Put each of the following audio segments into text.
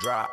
Drop.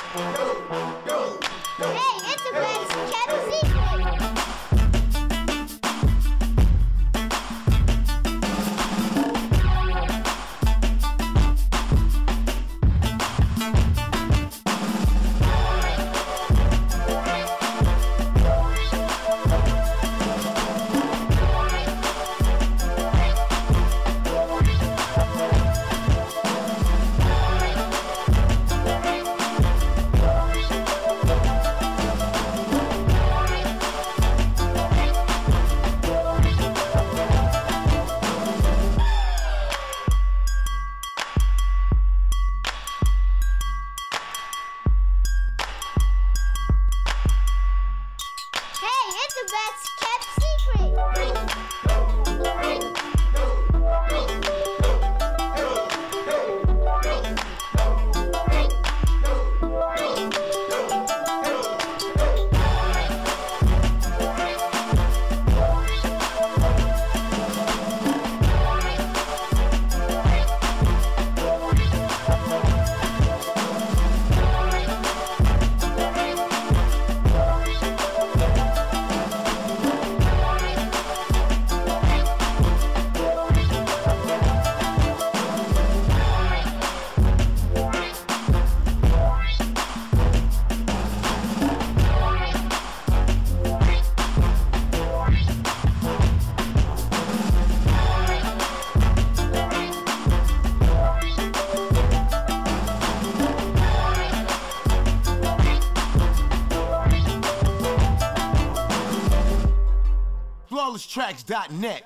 A best kept FlawlessTracks.net.